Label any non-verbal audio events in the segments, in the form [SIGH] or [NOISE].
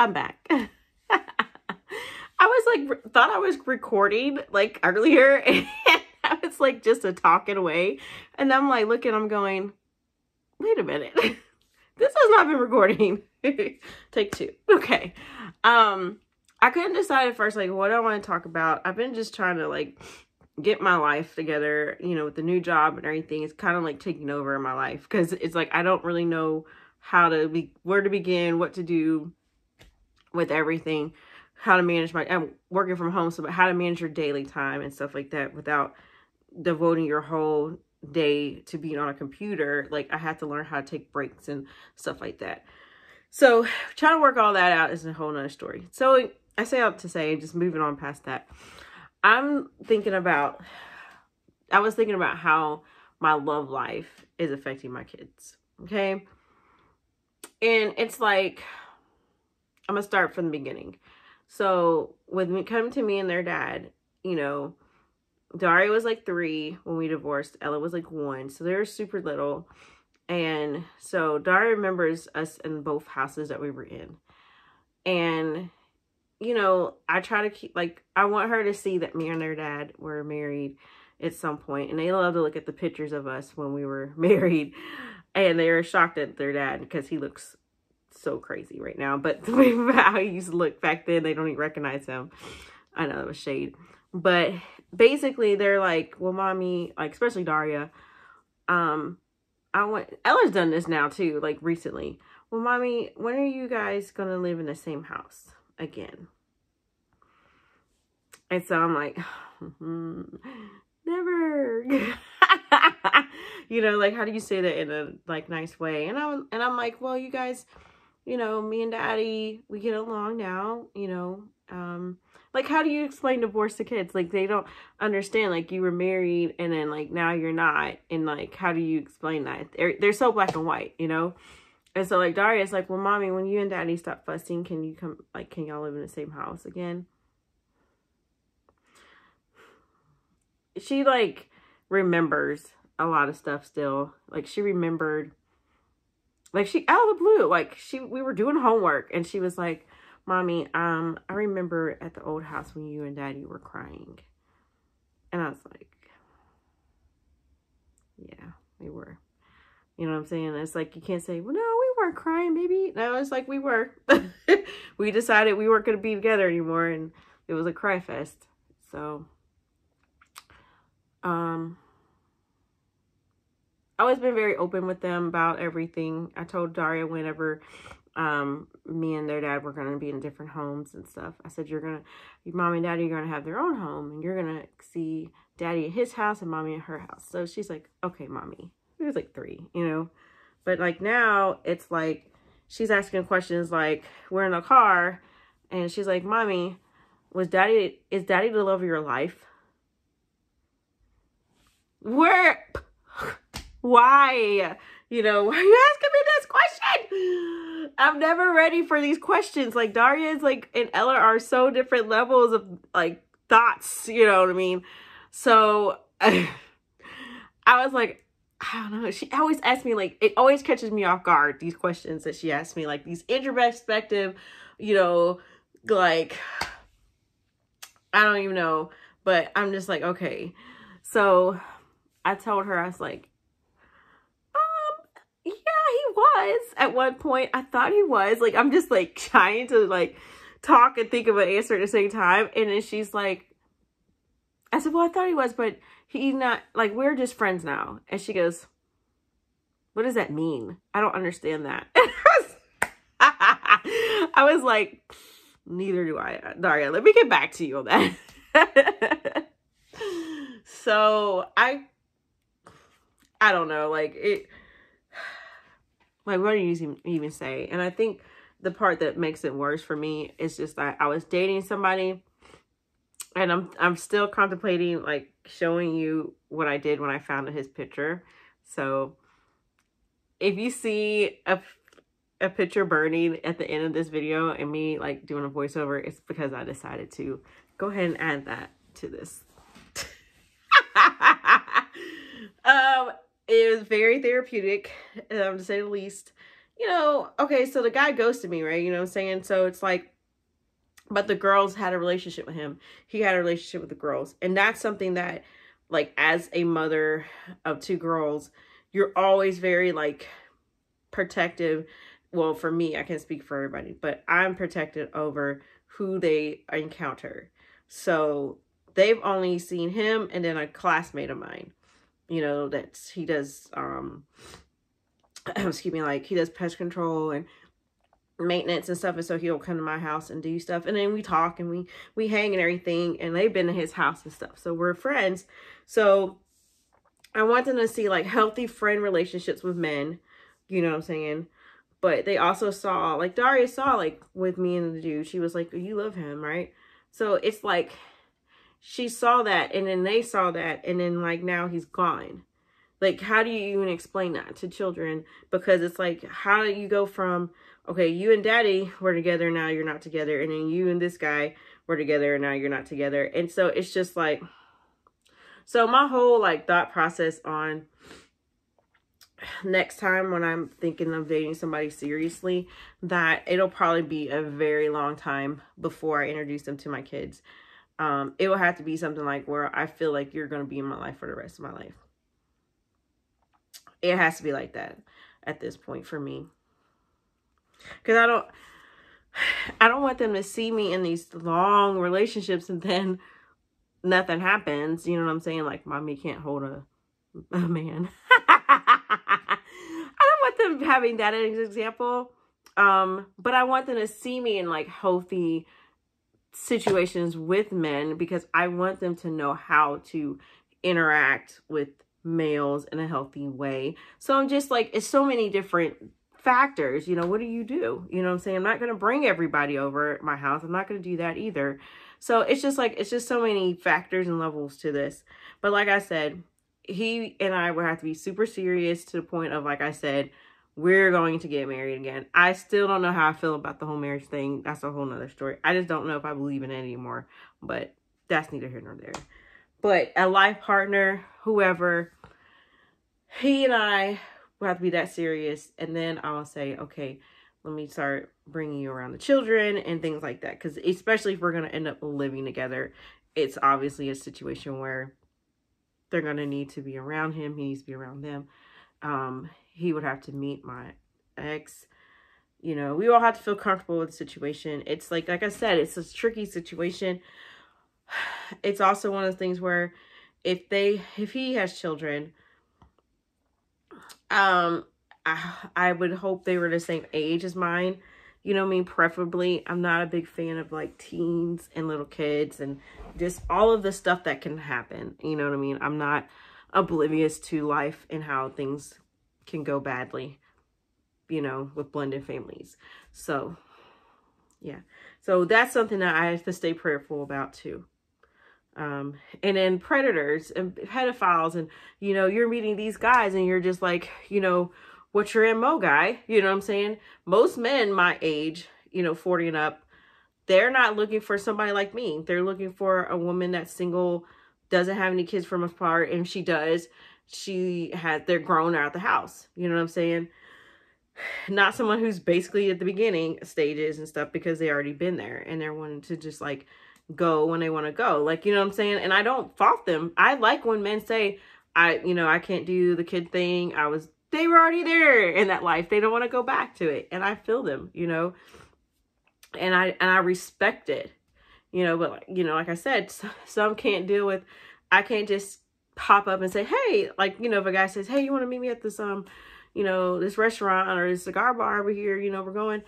I'm back. [LAUGHS] I was like, thought I was recording like earlier [LAUGHS] and I was like just a talking away. And I'm like looking, I'm going, wait a minute. [LAUGHS] this has not been recording. Take two. Okay. Um, I couldn't decide at first, like, what I want to talk about. I've been just trying to like get my life together, you know, with the new job and everything. It's kind of like taking over in my life because it's like I don't really know how to be, where to begin, what to do with everything, how to manage my, I'm working from home, so how to manage your daily time and stuff like that without devoting your whole day to being on a computer. Like I had to learn how to take breaks and stuff like that. So trying to work all that out is a whole nother story. So I say out to say, just moving on past that, I'm thinking about, I was thinking about how my love life is affecting my kids. Okay. And it's like, I'm going to start from the beginning. So with me come to me and their dad, you know, Daria was like three when we divorced. Ella was like one. So they were super little. And so Daria remembers us in both houses that we were in. And, you know, I try to keep, like, I want her to see that me and her dad were married at some point. And they love to look at the pictures of us when we were [LAUGHS] married. And they were shocked at their dad because he looks so crazy right now. But [LAUGHS] the way how he used to look back then, they don't even recognize him. I know it was shade. But basically they're like, well, mommy, like especially Daria, um, I want Ella's done this now too, like recently. Well, mommy, when are you guys gonna live in the same house again? And so I'm like, [SIGHS] hmm, never. [LAUGHS] you know, like how do you say that in a like nice way? And I'm and I'm like, well, you guys, you know, me and daddy, we get along now, you know. Um, like how do you explain divorce to kids? Like they don't understand like you were married and then like now you're not and like how do you explain that? They're, they're so black and white you know? And so like Daria's like well mommy when you and daddy stop fussing can you come like can y'all live in the same house again? She like remembers a lot of stuff still. Like she remembered like she out of the blue like she we were doing homework and she was like Mommy, um, I remember at the old house when you and Daddy were crying. And I was like, yeah, we were. You know what I'm saying? It's like, you can't say, well, no, we weren't crying, baby. No, it's like we were. [LAUGHS] we decided we weren't going to be together anymore. And it was a cry fest. So, um, always been very open with them about everything. I told Daria whenever um, me and their dad were going to be in different homes and stuff. I said, you're going to, your mom and daddy are going to have their own home and you're going to see daddy at his house and mommy at her house. So she's like, okay, mommy. It was like three, you know? But like now it's like, she's asking questions like, we're in a car and she's like, mommy, was daddy, is daddy the love of your life? Where, why? You know, [LAUGHS] why are you asking me this question? I'm never ready for these questions. Like Daria like and Ella are so different levels of like thoughts, you know what I mean? So [LAUGHS] I was like, I don't know. She always asks me like it always catches me off guard, these questions that she asks me, like these introspective, you know, like I don't even know. But I'm just like, okay. So I told her, I was like, was at one point. I thought he was. Like, I'm just like trying to like talk and think of an answer at the same time. And then she's like, I said, well, I thought he was, but he's not, like, we're just friends now. And she goes, what does that mean? I don't understand that. [LAUGHS] I was like, neither do I. Daria, let me get back to you on that. [LAUGHS] so I, I don't know, like it, like, what do you even say? And I think the part that makes it worse for me is just that I was dating somebody and I'm I'm still contemplating like showing you what I did when I found his picture. So if you see a a picture burning at the end of this video and me like doing a voiceover, it's because I decided to go ahead and add that to this. um it was very therapeutic, um, to say the least. you know, okay, so the guy ghosted me, right? You know I'm saying? So it's like, but the girls had a relationship with him. He had a relationship with the girls. And that's something that, like, as a mother of two girls, you're always very, like, protective. Well, for me, I can't speak for everybody, but I'm protected over who they encounter. So they've only seen him and then a classmate of mine. You know, that he does um [CLEARS THROAT] excuse me, like he does pest control and maintenance and stuff and so he'll come to my house and do stuff and then we talk and we we hang and everything and they've been to his house and stuff so we're friends. So i want them to see like healthy friend relationships with men you know what i'm saying? But they also saw like daria saw like with me and the dude she was like you love him right? So it's like she saw that and then they saw that and then like now he's gone like, how do you even explain that to children? Because it's like, how do you go from, okay, you and daddy were together, now you're not together. And then you and this guy were together, and now you're not together. And so it's just like, so my whole like thought process on next time when I'm thinking of dating somebody seriously, that it'll probably be a very long time before I introduce them to my kids. Um, it will have to be something like where I feel like you're going to be in my life for the rest of my life. It has to be like that at this point for me. Cause I don't [SIGHS] I don't want them to see me in these long relationships and then nothing happens. You know what I'm saying? Like mommy can't hold a, a man. [LAUGHS] I don't want them having that as an example. Um, but I want them to see me in like healthy situations with men because I want them to know how to interact with males in a healthy way. So I'm just like, it's so many different factors. You know, what do you do? You know I'm saying? I'm not going to bring everybody over my house. I'm not going to do that either. So it's just like, it's just so many factors and levels to this. But like I said, he and I would have to be super serious to the point of, like I said, we're going to get married again. I still don't know how I feel about the whole marriage thing. That's a whole nother story. I just don't know if I believe in it anymore. But that's neither here nor there. But a life partner, whoever, he and I will have to be that serious. And then I'll say, okay, let me start bringing you around the children and things like that. Because especially if we're going to end up living together, it's obviously a situation where they're going to need to be around him. He needs to be around them. Um, he would have to meet my ex. You know, we all have to feel comfortable with the situation. It's like, like I said, it's a tricky situation. [SIGHS] It's also one of the things where if they, if he has children, um, I, I would hope they were the same age as mine. You know what I mean? Preferably, I'm not a big fan of like teens and little kids and just all of the stuff that can happen. You know what I mean? I'm not oblivious to life and how things can go badly, you know, with blended families. So, yeah. So that's something that I have to stay prayerful about too. Um, and then predators and pedophiles and, you know, you're meeting these guys and you're just like, you know, what's your MO guy? You know what I'm saying? Most men my age, you know, 40 and up, they're not looking for somebody like me. They're looking for a woman that's single, doesn't have any kids from apart. And she does, she had, they're grown out the house. You know what I'm saying? [SIGHS] Not someone who's basically at the beginning stages and stuff because they already been there and they're wanting to just like, go when they want to go. Like, you know what I'm saying? And I don't fault them. I like when men say, I, you know, I can't do the kid thing. I was, they were already there in that life. They don't want to go back to it. And I feel them, you know, and I, and I respect it, you know, but you know, like I said, [LAUGHS] some can't deal with, I can't just pop up and say, Hey, like, you know, if a guy says, Hey, you want to meet me at this, um, you know, this restaurant or this cigar bar over here, you know, we're going,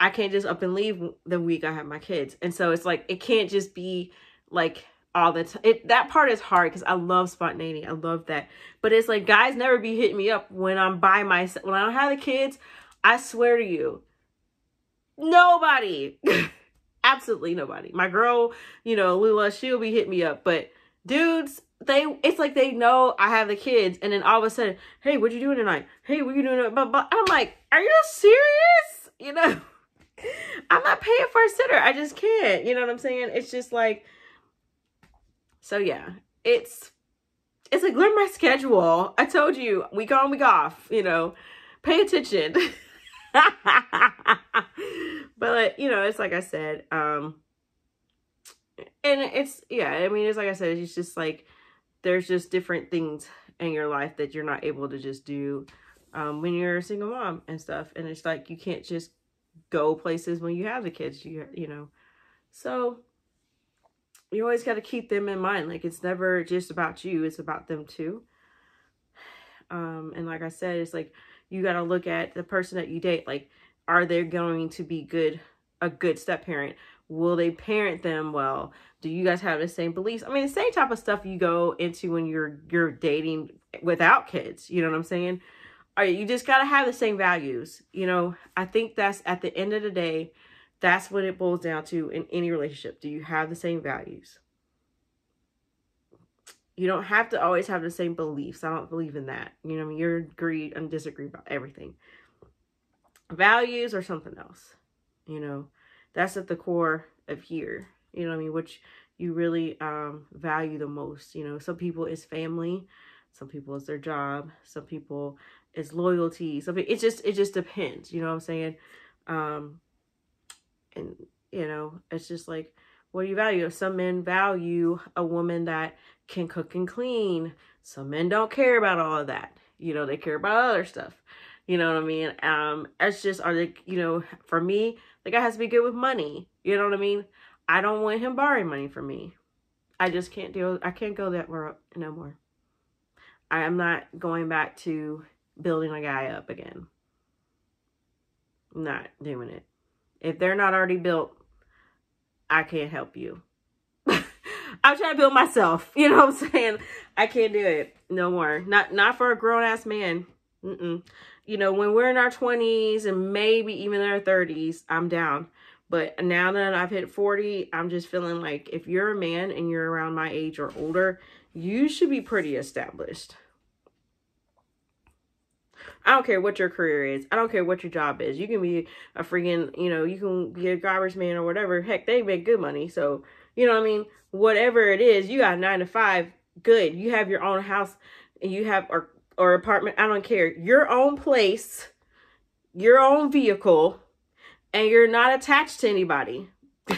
I can't just up and leave the week I have my kids. And so it's like, it can't just be like all the time. That part is hard because I love spontaneity. I love that. But it's like, guys never be hitting me up when I'm by myself. When I don't have the kids, I swear to you, nobody, [LAUGHS] absolutely nobody. My girl, you know, Lula, she'll be hitting me up. But dudes, they it's like they know I have the kids, and then all of a sudden, hey, what you doing tonight? Hey, what you doing? But, but I'm like, are you serious? [LAUGHS] You know. I'm not paying for a sitter. I just can't. You know what I'm saying? It's just like, so yeah, it's, it's like, learn my schedule. I told you, week on, week off, you know, pay attention. [LAUGHS] but you know, it's like I said, um, and it's yeah. I mean, it's like I said, it's just like there's just different things in your life that you're not able to just do um, when you're a single mom and stuff. And it's like you can't just go places when you have the kids. You you know, so you always got to keep them in mind. Like it's never just about you; it's about them too. Um, and like I said, it's like you got to look at the person that you date. Like, are they going to be good, a good step parent? Will they parent them well? Do you guys have the same beliefs? I mean, the same type of stuff you go into when you're you're dating without kids. You know what I'm saying? All right, you just gotta have the same values. You know, I think that's at the end of the day, that's what it boils down to in any relationship. Do you have the same values? You don't have to always have the same beliefs. I don't believe in that. You know, I mean, you're agree and disagree about everything. Values or something else. You know, that's at the core of here. You know what I mean? Which you really um, value the most. You know, some people is family. Some people is their job. Some people is loyalty. Some it just it just depends. You know what I'm saying? Um, and you know, it's just like what do you value? Some men value a woman that can cook and clean. Some men don't care about all of that. You know, they care about other stuff. You know what I mean? Um, it's just are they, you know, for me, the guy has to be good with money. You know what I mean? I don't want him borrowing money from me. I just can't deal I can't go that route no more. I am not going back to building a guy up again. I'm not doing it. If they're not already built, I can't help you. [LAUGHS] I'm trying to build myself. [LAUGHS] You know what I'm saying? I can't do it no more. Not not for a grown ass man. Mm-mm. You know, when we're in our 20s and maybe even our 30s, I'm down. But now that I've hit 40, I'm just feeling like if you're a man and you're around my age or older, you should be pretty established. I don't care what your career is. I don't care what your job is. You can be a freaking, you know, you can be a garbage man or whatever. Heck, they make good money. So, you know what I mean? Whatever it is, you got nine to five, good. You have your own house and you have, or, or apartment, I don't care. Your own place, your own vehicle, and you're not attached to anybody. [LAUGHS]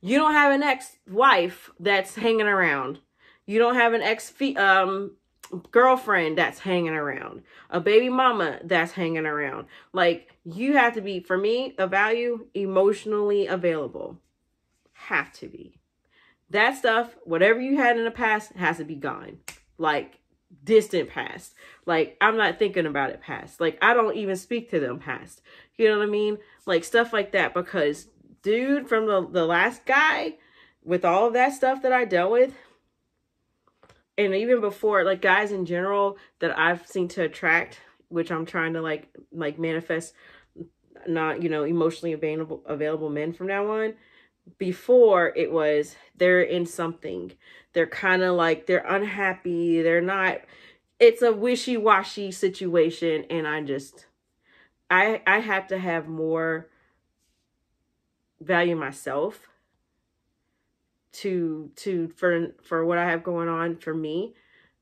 you don't have an ex-wife that's hanging around. You don't have an ex um girlfriend that's hanging around, a baby mama that's hanging around. Like you have to be, for me, a value emotionally available. Have to be. That stuff, whatever you had in the past, has to be gone. Like distant past. Like I'm not thinking about it past. Like I don't even speak to them past. You know what I mean? Like stuff like that because dude from the, the last guy with all of that stuff that I dealt with, and even before like guys in general that I've seen to attract, which I'm trying to like like manifest not, you know, emotionally available available men from now on. Before it was they're in something. They're kind of like they're unhappy, they're not it's a wishy-washy situation and I just I I have to have more value myself to to for for what I have going on for me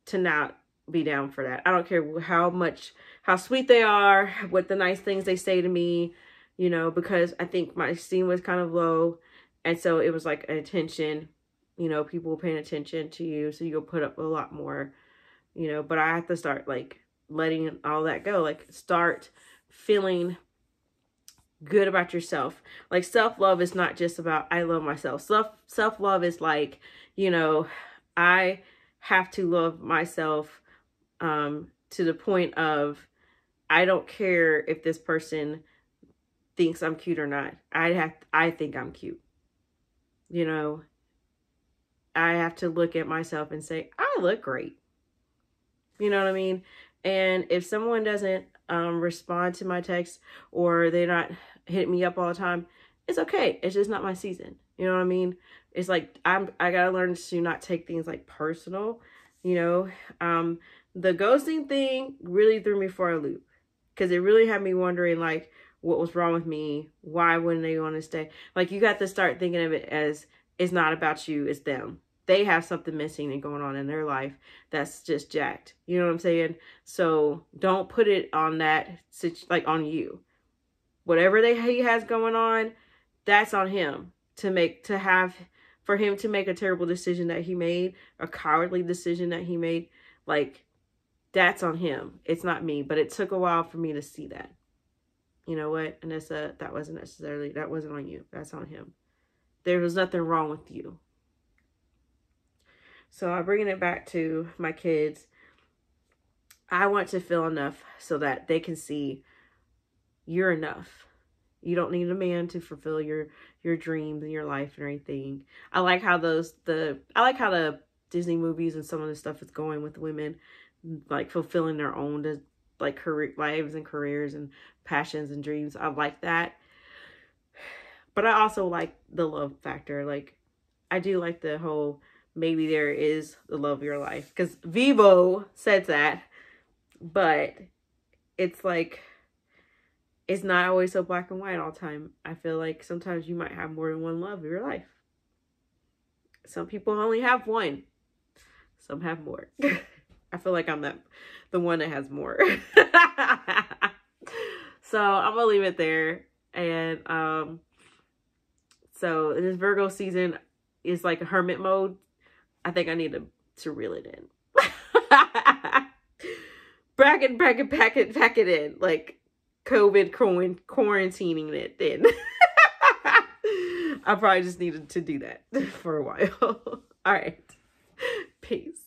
to not be down for that. I don't care how much how sweet they are, what the nice things they say to me, you know, because I think my esteem was kind of low and so it was like an attention, you know, people paying attention to you so you'll put up a lot more, you know, but I have to start like letting all that go, like start feeling good about yourself. Like self-love is not just about I love myself. Self self-love is like, you know, I have to love myself um to the point of I don't care if this person thinks I'm cute or not. I have I think I'm cute. You know, I have to look at myself and say, I look great. You know what I mean? And if someone doesn't um, respond to my text or they're not hitting me up all the time, it's okay. It's just not my season. You know what I mean? It's like I'm I gotta learn to not take things like personal. You know, um, the ghosting thing really threw me for a loop because it really had me wondering like what was wrong with me. Why wouldn't they want to stay? Like you got to start thinking of it as it's not about you, it's them they have something missing and going on in their life that's just jacked. You know what I'm saying? So don't put it on that, like on you. whatever they he has going on, that's on him to make to have for him to make a terrible decision that he made, a cowardly decision that he made, like that's on him. It's not me, but it took a while for me to see that. You know what, Anissa, that wasn't necessarily that wasn't on you. That's on him. There was nothing wrong with you. So I'm bringing it back to my kids. I want to feel enough so that they can see you're enough. You don't need a man to fulfill your your dreams and your life and everything. I like how those the I like how the Disney movies and some of the stuff is going with women like fulfilling their own like career lives and careers and passions and dreams. I like that. But I also like the love factor. Like I do like the whole maybe there is the love of your life cuz Vivo said that. But it's like it's not always so black and white all the time. I feel like sometimes you might have more than one love of your life. Some people only have one. Some have more. [LAUGHS] I feel like I'm that the one that has more. [LAUGHS] so I'm gonna leave it there. And um so this Virgo season is like a hermit mode. I think I need to to reel it in. [LAUGHS] bracket, bracket, pack it, pack it in. Like COVID quarantining it in. [LAUGHS] I probably just needed to do that for a while. All right. Peace.